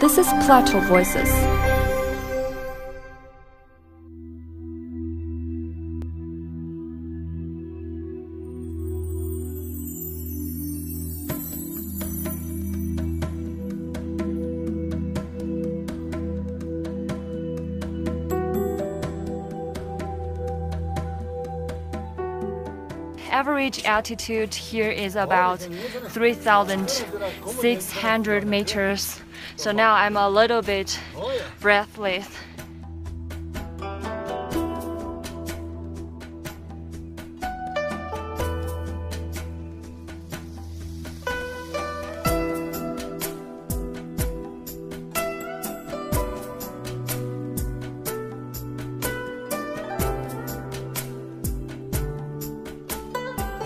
This is Plateau Voices. Average altitude here is about 3,600 meters. So now I'm a little bit breathless.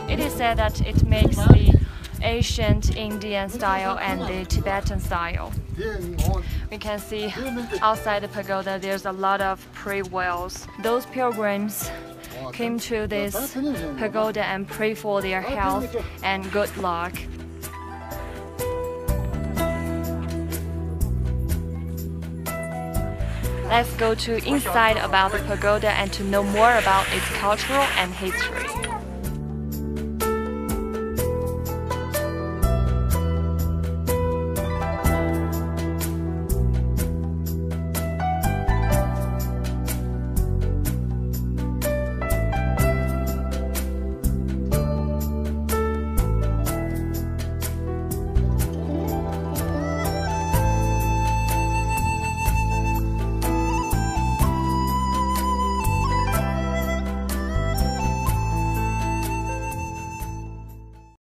It is said that it makes the ancient Indian style and the Tibetan style. We can see outside the pagoda there's a lot of prayer wheels. Those pilgrims came to this pagoda and pray for their health and good luck. Let's go to inside about the pagoda and to know more about its cultural and history.